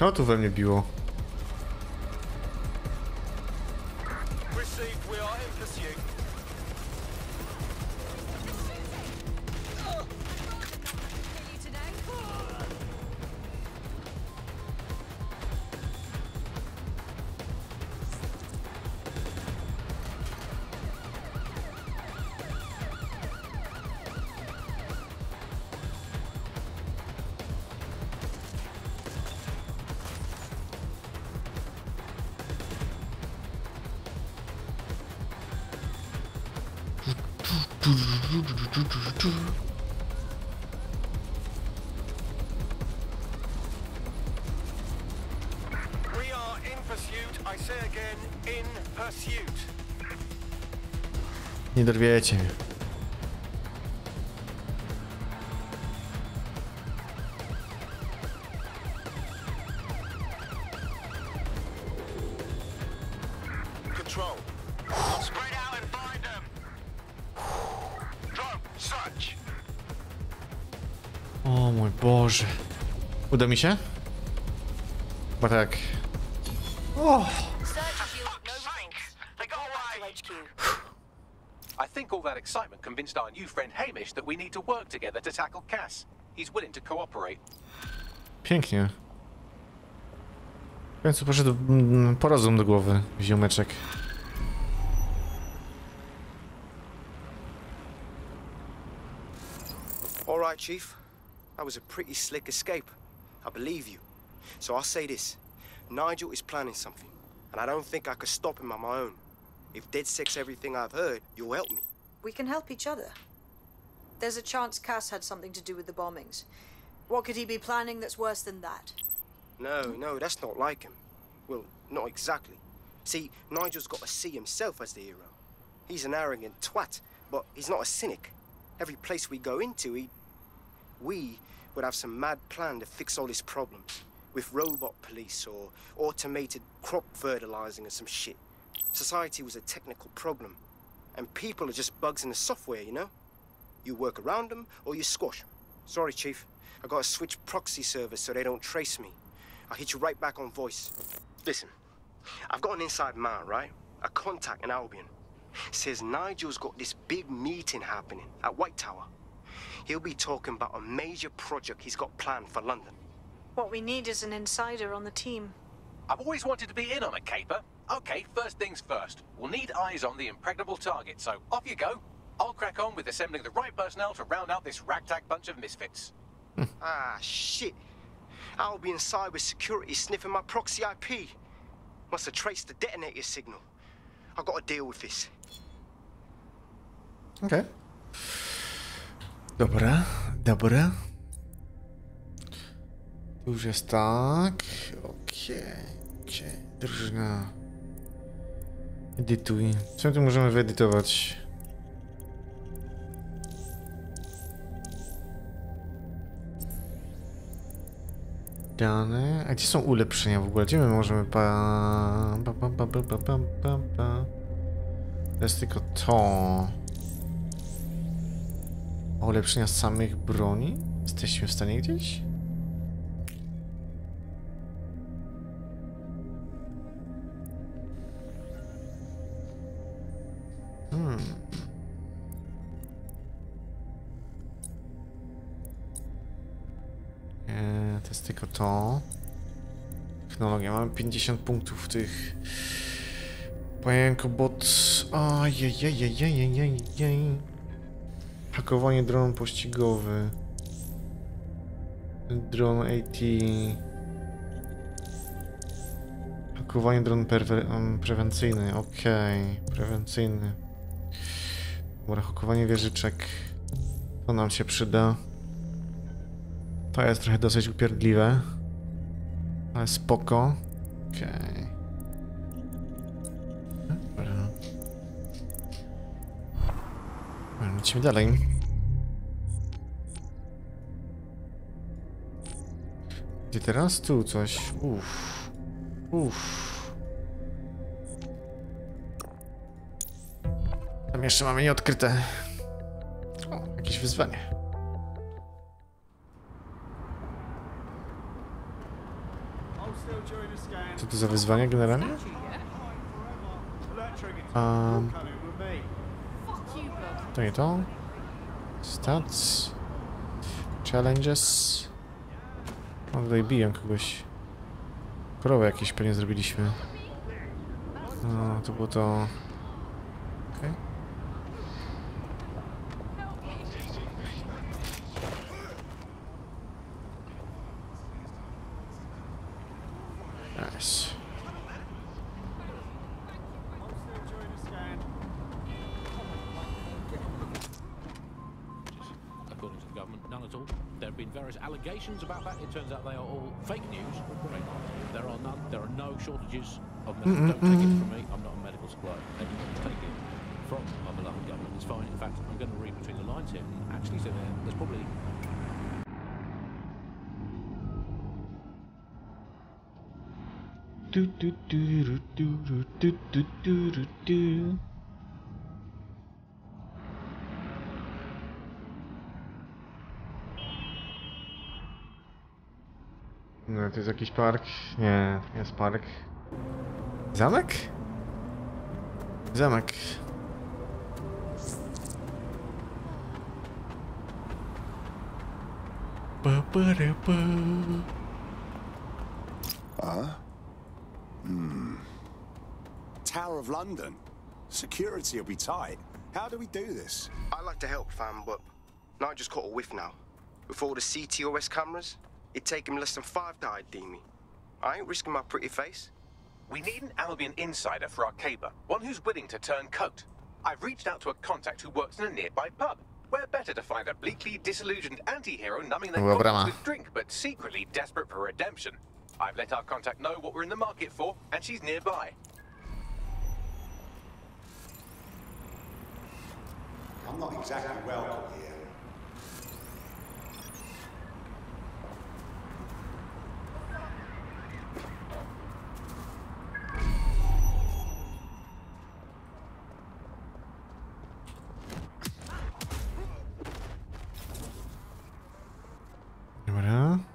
Co tu we mnie biło? Say again, in pursuit. Nie dorwiecie mnie. Control. Spread out and find them. Drone, search. O mój Boże. Uda mi się? Chyba tak. O! Think all that excitement convinced our new friend Hamish that we need to work together to tackle Cass. He's willing to cooperate. Pięknie. W końcu poszedł mm, porozum do głowy, ziomeczek. All right, Chief. That was a pretty slick escape. I believe you. So I'll say this. Nigel is planning something, and I don't think I could stop him on my own. If DedSec's everything I've heard, you'll help me. We can help each other. There's a chance Cass had something to do with the bombings. What could he be planning that's worse than that? No, no, that's not like him. Well, not exactly. See, Nigel's got to see himself as the hero. He's an arrogant twat, but he's not a cynic. Every place we go into, he... We would have some mad plan to fix all his problems. With robot police or automated crop fertilizing or some shit. Society was a technical problem. And people are just bugs in the software, you know? You work around them or you squash them. Sorry, Chief. I gotta switch proxy servers so they don't trace me. I'll hit you right back on voice. Listen, I've got an inside man, right? A contact in Albion. Says Nigel's got this big meeting happening at White Tower. He'll be talking about a major project he's got planned for London. What we need is an insider on the team. I've always wanted to be in on a caper. Okay, first things first. We'll need eyes on the impregnable target, so off you go. I'll crack on with assembling the right personnel to round out this ragtag bunch of misfits. Ah, shit. Albion cybersecurity sniffing my proxy IP. Must have traced the detonator signal. I've got to deal with this. Okay. Dobra, dobra. Tu już jest tak. Okej, okej. Drużyna. Edytuj. Co tu możemy wyedytować? Dane. A gdzie są ulepszenia w ogóle? Gdzie my możemy pa... pa, pa, pa, pa, pa, pa, pa. To jest tylko to. A ulepszenia samych broni? Jesteśmy w stanie gdzieś? To. Technologia. Mamy 50 punktów tych. Pająko bot. Ajajajajajajajaj. Hakowanie dron pościgowy. Dron AT. Hakowanie dron prewencyjny. Okej, prewencyjny. Dobra, wieżyczek. To nam się przyda. To jest trochę dosyć upierdliwe. Ale spoko. Okej. Dobra. Dobra, Lecimy dalej. Gdzie teraz? Tu coś. Uff. Uff. Tam jeszcze mamy nieodkryte. O, jakieś wyzwanie. Co to za wyzwanie generalnie? Um, to nie to. Stats. Challenges. O, tutaj biją kogoś. Krowę jakieś pewnie zrobiliśmy. No, to było to... been various allegations about that. It turns out they are all fake news. There are none. There are no shortages of medicine. Don't take it from me. I'm not a medical supplier. Take it from my beloved government. It's fine. In fact, I'm going to read between the lines here actually there, there's probably Du, du, du, du, du, du, du, du, du, du. To jest jakiś park? Nie, nie jest park. Zamek? Zamek. Pa, pa, ra, pa. Hmm. Tower of London. Security will be tight. How do we do this? I'd like to help, fam, but Nigel just caught a whiff now. With all the CTOS cameras, it'd take him less than five to ID me. I ain't risking my pretty face. We need an Albion insider for our caper, one who's willing to turn coat. I've reached out to a contact who works in a nearby pub. Where better to find a bleakly disillusioned anti-hero numbing their Dobra, conscience with drink, but secretly desperate for redemption. I've let our contact know what we're in the market for, and she's nearby. I'm not exactly welcome here. Dobra.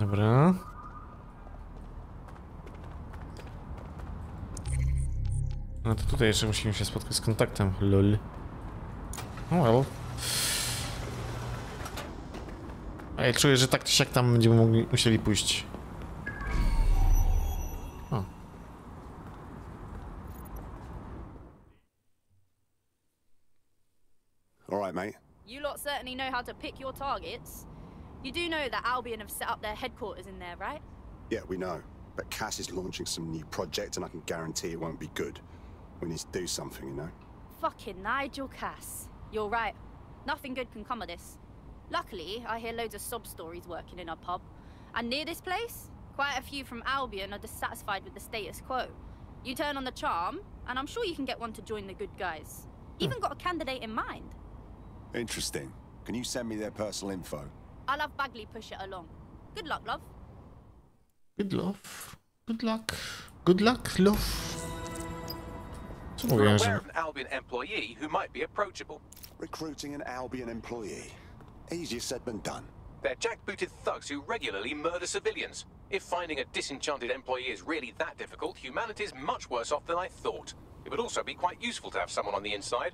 Dobra. No to tutaj jeszcze musimy się spotkać z kontaktem. Lol. Oh well. Ej, czuję, że tak czy siak tam będziemy mogli, musieli pójść. O. All right, mate. You lot certainly know how to pick your targets. You do know that Albion have set up their headquarters in there, right? Yeah, we know. But Cass is launching some new project, and I can guarantee it won't be good. We need to do something, you know? Fucking Nigel Cass. You're right. Nothing good can come of this. Luckily, I hear loads of sob stories working in our pub. And near this place, quite a few from Albion are dissatisfied with the status quo. You turn on the charm, and I'm sure you can get one to join the good guys. Hmm. Even got a candidate in mind. Interesting. Can you send me their personal info? I'll have Bagley push it along. Good luck, love. Good love. Good luck. Good luck, love. Co We're aware of an Albion employee who might be approachable. Recruiting an Albion employee. Easier said than done. They're jackbooted thugs who regularly murder civilians. If finding a disenchanted employee is really that difficult, humanity's much worse off than I thought. It would also be quite useful to have someone on the inside.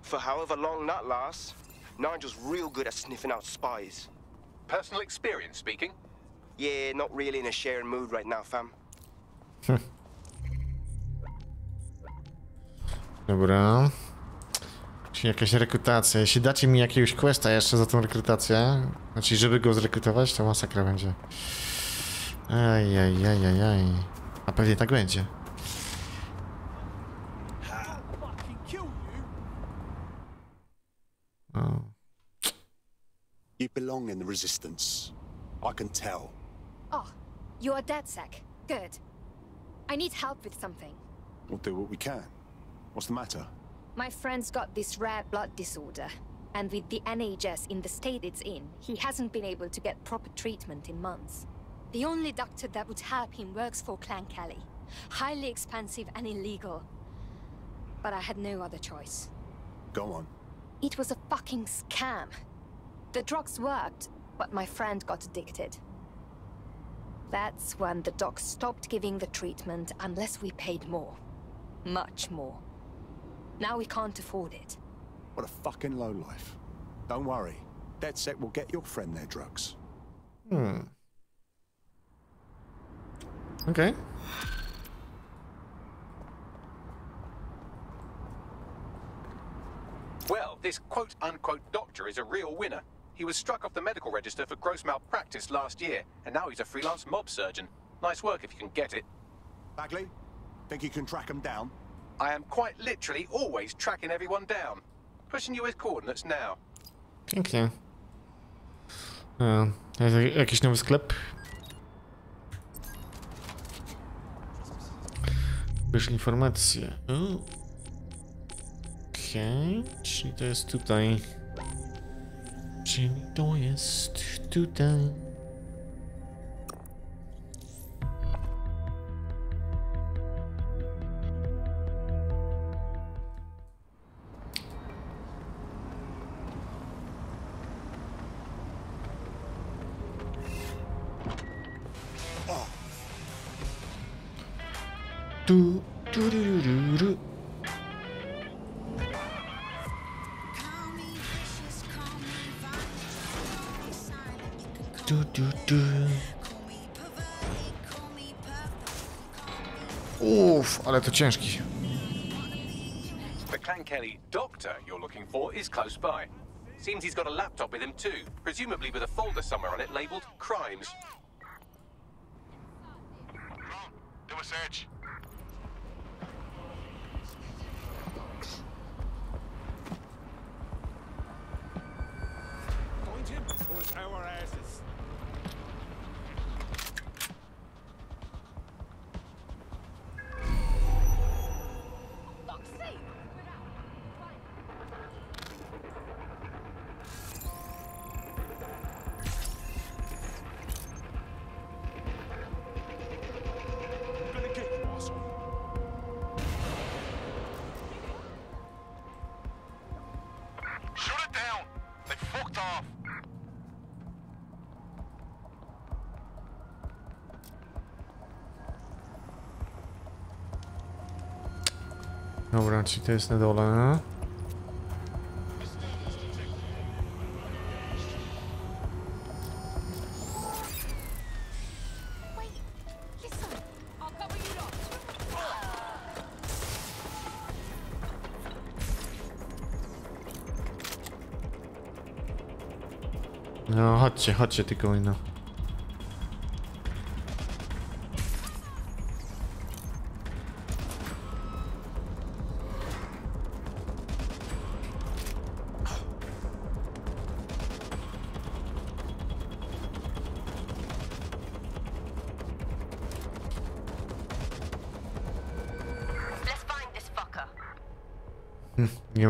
For however long that lasts, Nigel's real good at sniffing out spies. Personal experience speaking. Yeah, not really in a sharing mood right now, fam. Dobra. Czyli jakaś rekrutacja. Jeśli dacie mi jakiegoś questa jeszcze za tą rekrutację, znaczy żeby go zrekrutować, to masakra będzie. Ajajajajaj. A pewnie tak będzie. O. You belong in the resistance. I can tell. Oh, you're a DedSec. Good. I need help with something. We'll do what we can. What's the matter? My friend's got this rare blood disorder. And with the NHS in the state it's in, he hasn't been able to get proper treatment in months. The only doctor that would help him works for Clan Kelly. Highly expensive and illegal. But I had no other choice. Go on. It was a fucking scam. The drugs worked, but my friend got addicted. That's when the doc stopped giving the treatment unless we paid more. Much more. Now we can't afford it. What a fucking lowlife. Don't worry. DedSec will get your friend their drugs. Hmm. Okay. Well, this quote-unquote doctor is a real winner. He was struck off the medical register for gross malpractice last year, and now he's a freelance mob surgeon. Nice work if you can get it. Bagley, think you can track him down? I am quite literally always tracking everyone down. Pushing you his coordinates now. Pięknie. E, jakiś nowy sklep. Bierz informacje. Okej, czyli to jest tutaj. Czyli to jest tutaj. Tu, tu, tu. Uff, ale to ciężki. The Clan Kelly doctor you're looking for is close by. Seems he's got a laptop with him too, presumably with a folder somewhere on it labeled crimes. Do a search. Dobra, czyli to jest na dole. Wait, listen. I'll cover you lot. No, chodźcie, chodźcie tylko no.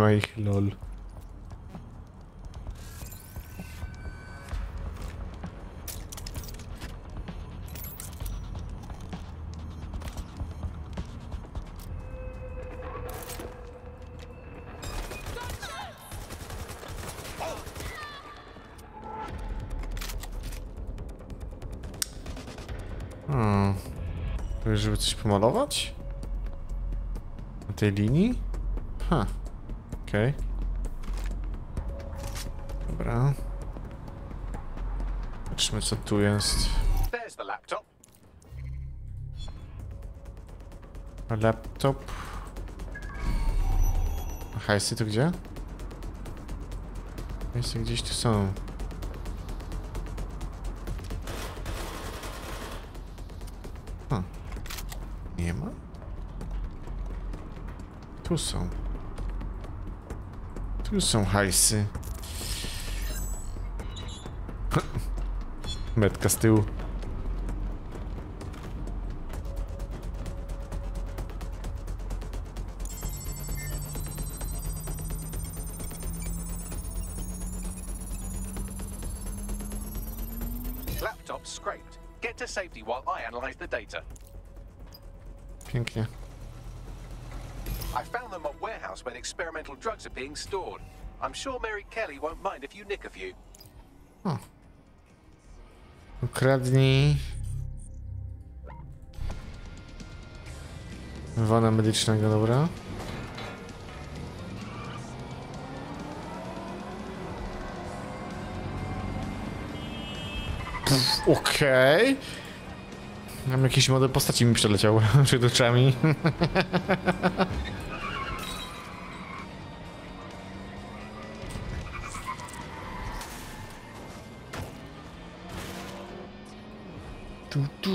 Ma ich, lol. Hmm. Żeby coś pomalować? Na tej linii? Ha. Okej. Dobra. Patrzmy co tu jest. The laptop. Laptop. A hajsy to gdzie? Hajsy gdzieś tu są. Ha. Nie ma? Tu są. Tu są hajsy. Metka z tyłu. I found them at warehouse the experimental drugs are being stored. I'm sure Mary Kelly won't mind if you nick a few. Ukradnij. Wana medycznego, dobra. Okej. Mam jakiś model postaci mi przeleciał przed oczami. I'm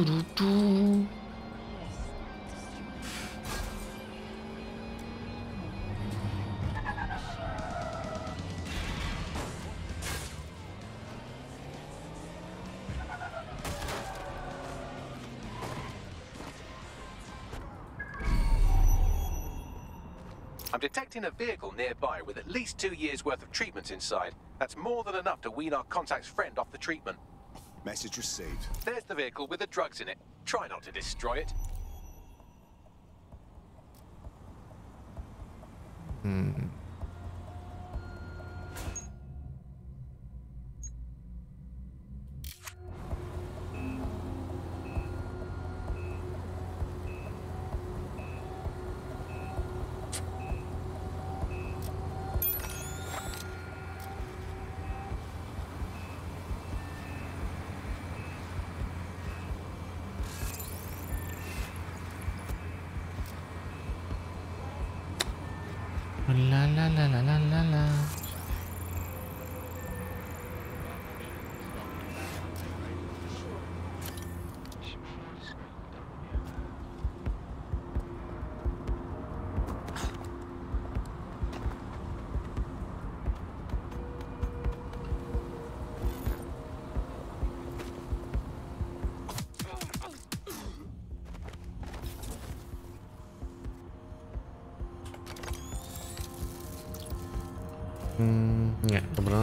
detecting a vehicle nearby with at least two years' worth of treatments inside. That's more than enough to wean our contact's friend off the treatment. Message received. There's the vehicle with the drugs in it. Try not to destroy it. なななななな。Mm, nie, dobra.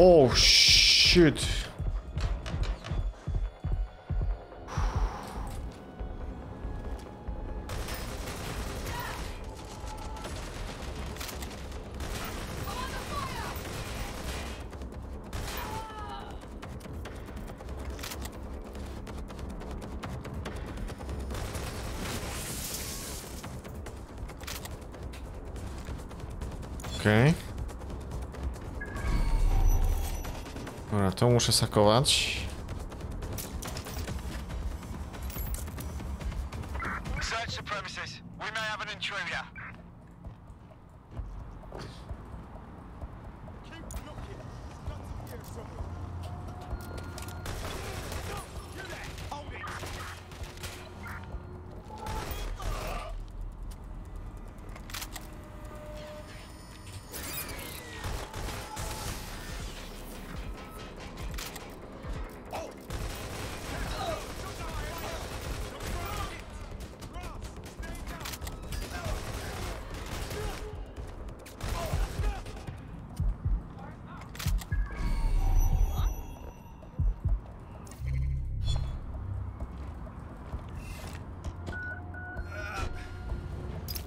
Oh shit. Dobra,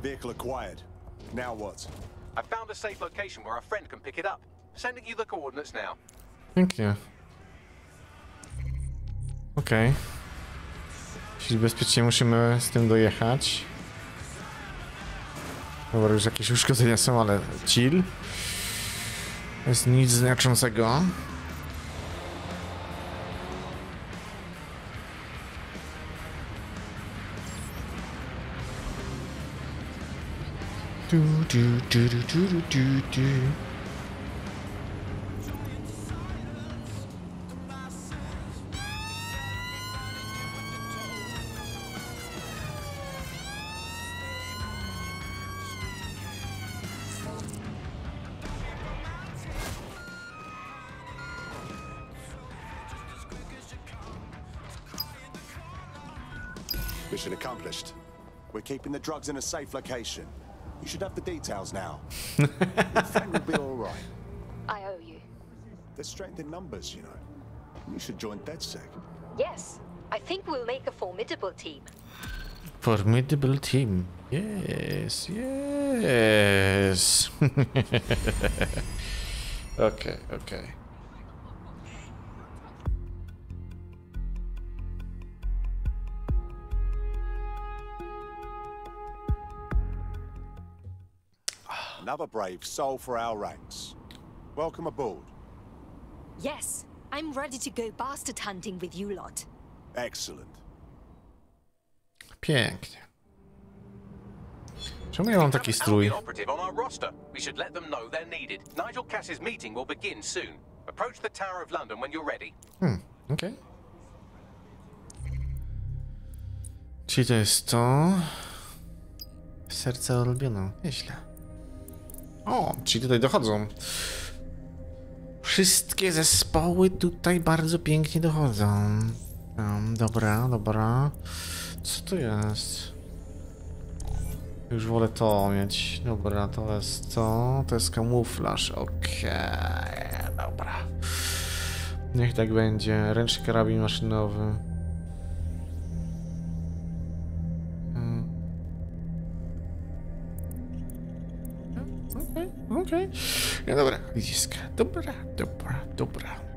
Vehicle acquired. Now what? I found a safe location where our friend can pick it up. Sending you the coordinates now. Pięknie. Okej. Czyli bezpiecznie musimy z tym dojechać. Dobra, już jakieś uszkodzenia są, ale chill. Jest nic znaczącego. Du, du, du, du, du, du. Mission accomplished. We're keeping the drugs in a safe location. You should have the details now. Your friend will be all right. I owe you. There's strength in numbers, you know. You should join DedSec. Yes, I think we'll make a formidable team. Formidable team. Yes, yes. okay, okay. Another brave soul for our ranks. Welcome aboard. Yes, I'm ready to go bastard hunting with you lot. Excellent. Pięknie. Czemu ja mam taki strój? Albion operative on our roster. We should let them know they're needed. Nigel Cass's meeting will begin soon. Approach the Tower of London when you're ready. Hmm, okej. Czyli to jest to... Serce Olbiona. Nieźle. O, czyli tutaj dochodzą. Wszystkie zespoły tutaj bardzo pięknie dochodzą. Um, dobra, dobra. Co to jest? Już wolę to mieć. Dobra, to jest to. To jest kamuflaż. Okej, dobra. Niech tak będzie. Ręczny karabin maszynowy. No dobra, widziska. Dobra, dobra.